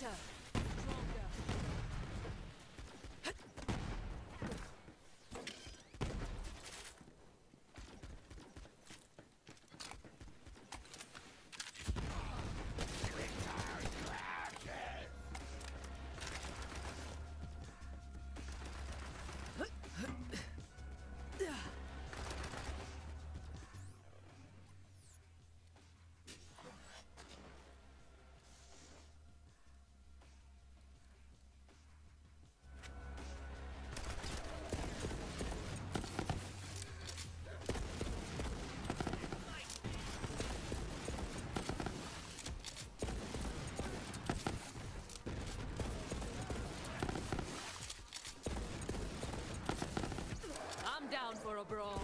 Better. down for a brawl.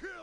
kill!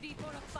ready for a fight.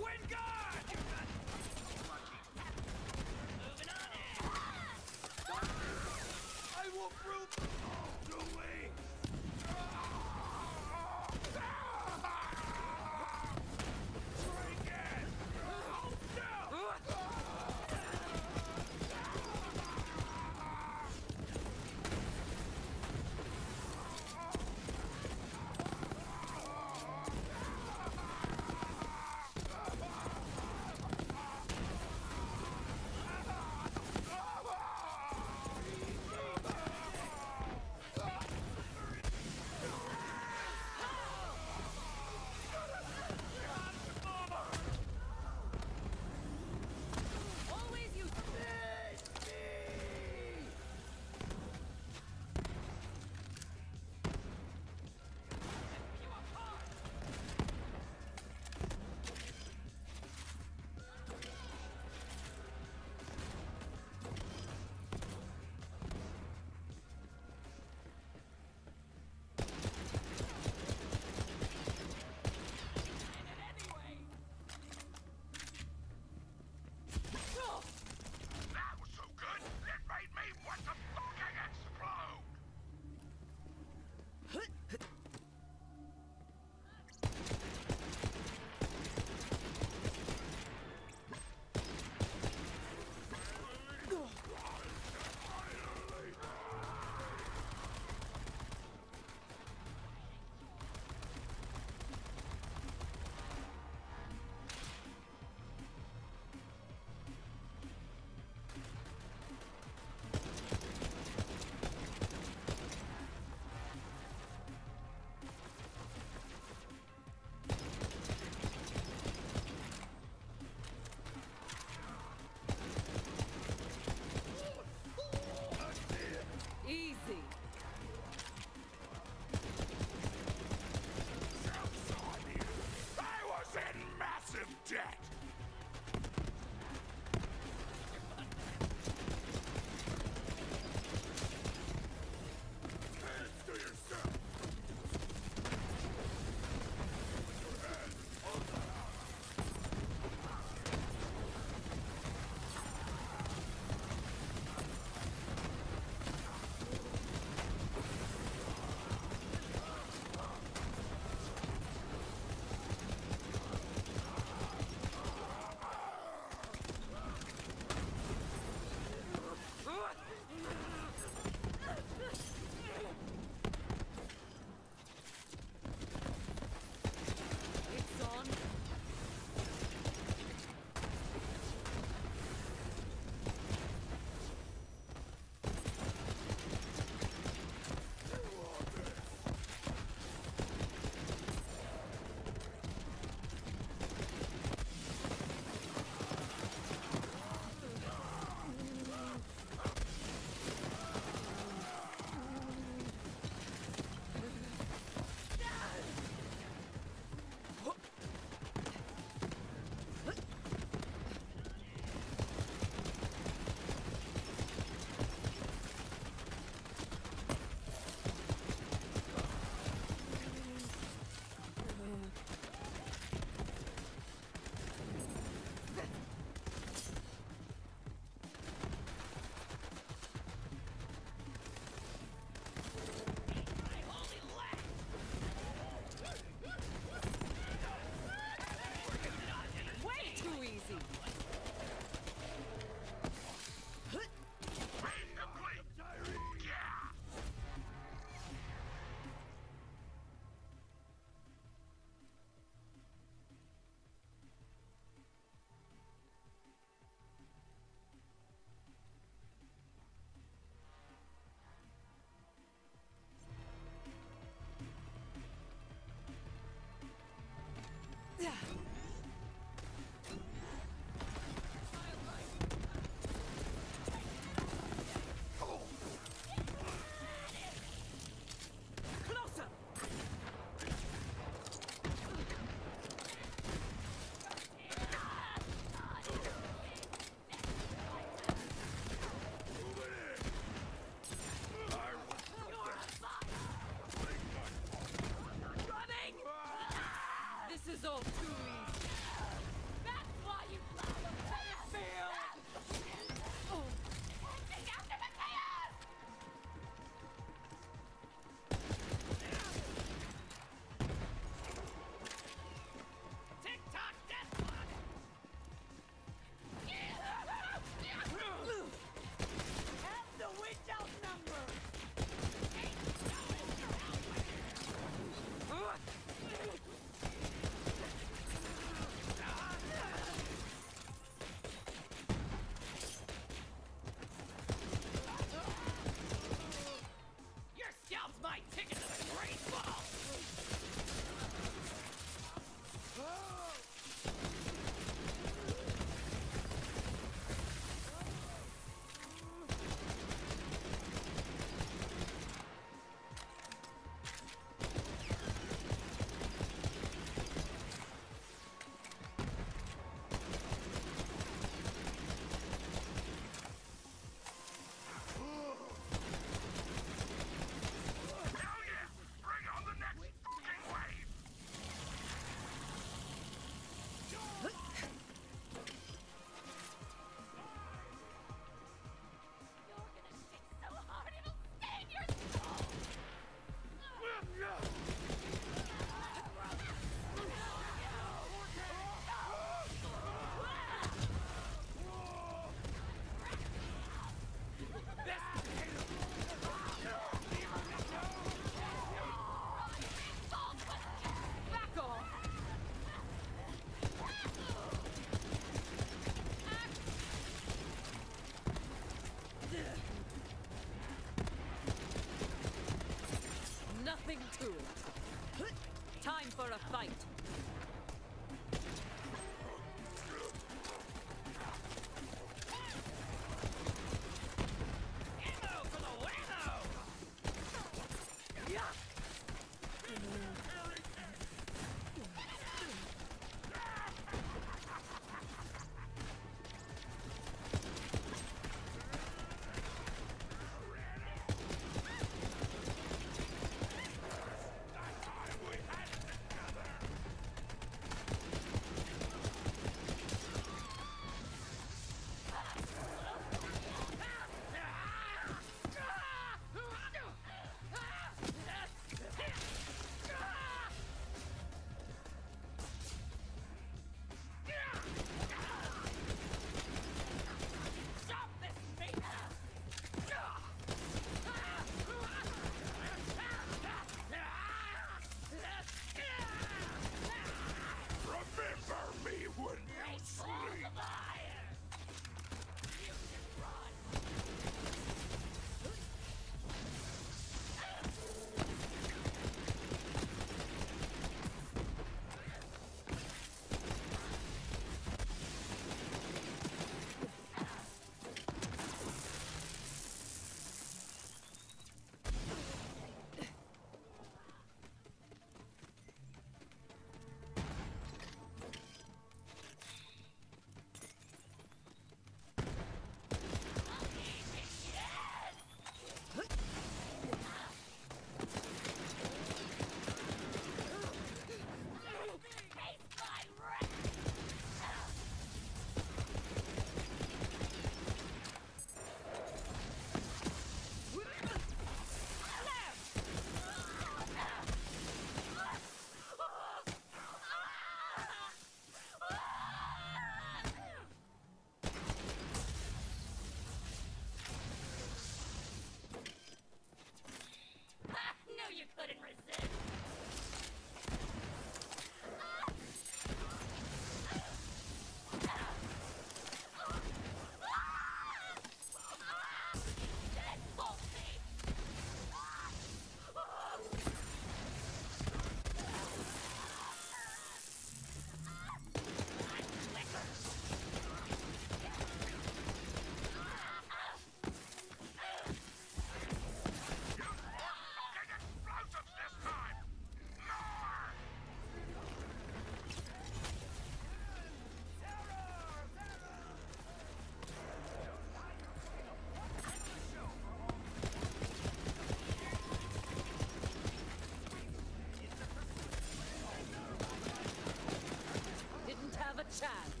Chance.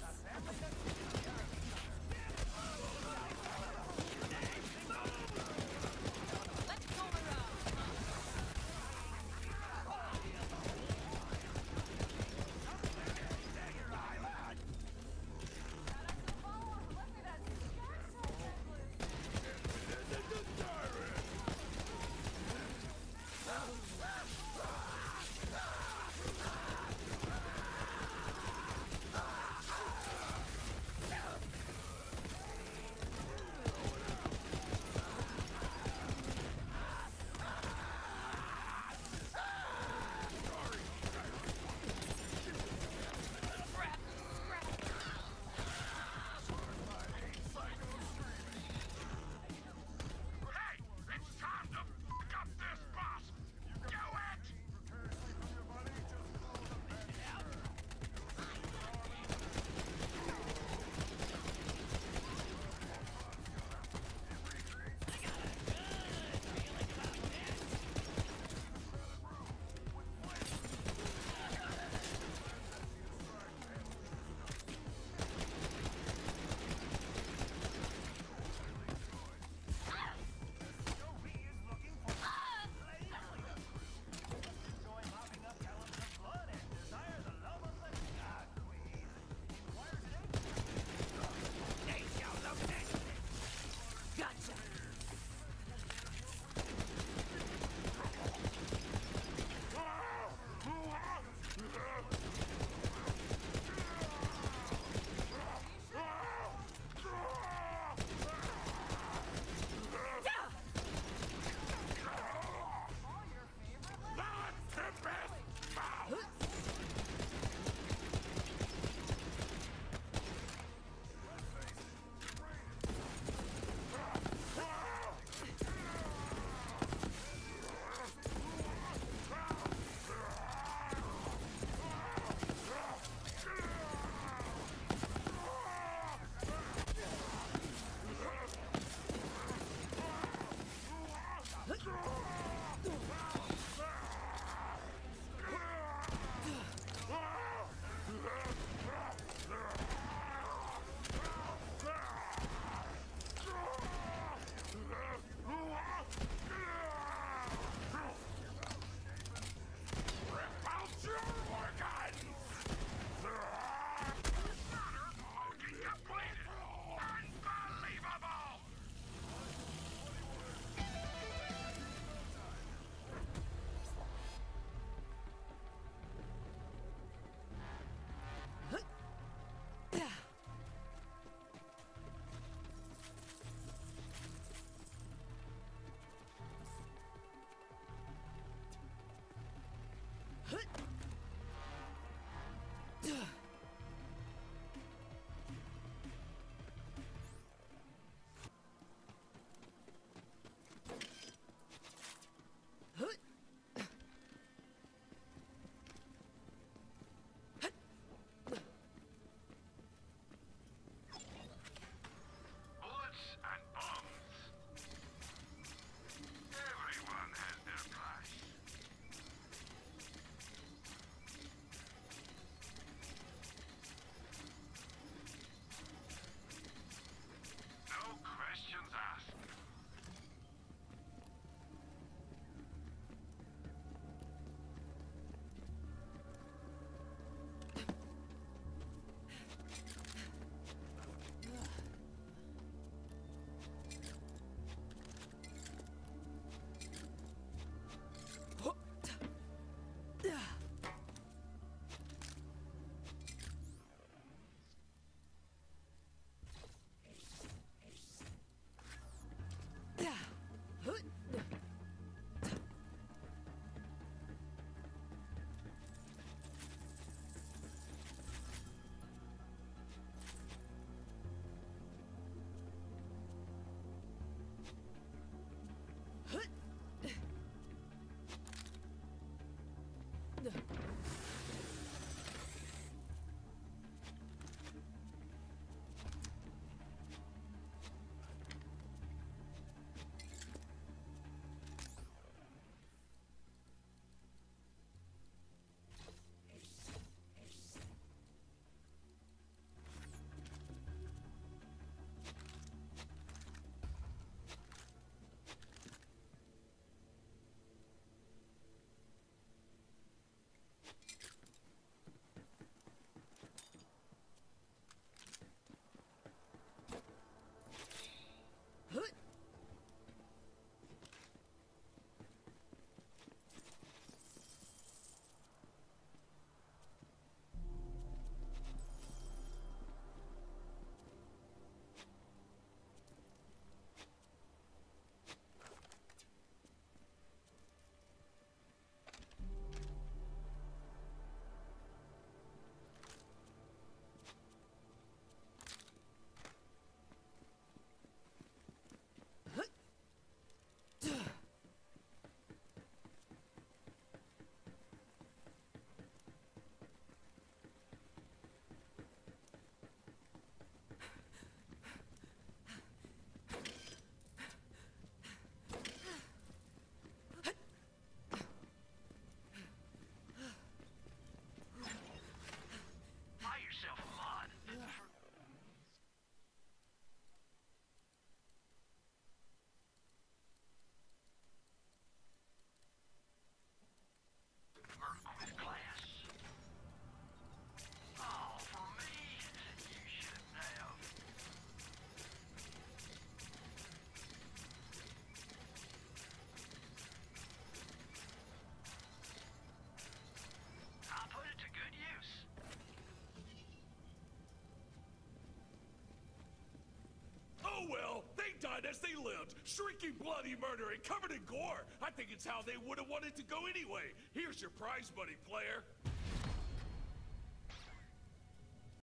Ugh. Died as they lived, shrieking bloody murder and covered in gore. I think it's how they would have wanted to go anyway. Here's your prize money, player.